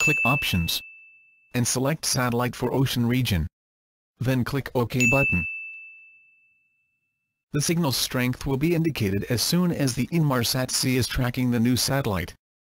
Click Options. And select Satellite for Ocean Region. Then click OK button. The signal strength will be indicated as soon as the Inmarsat C is tracking the new satellite.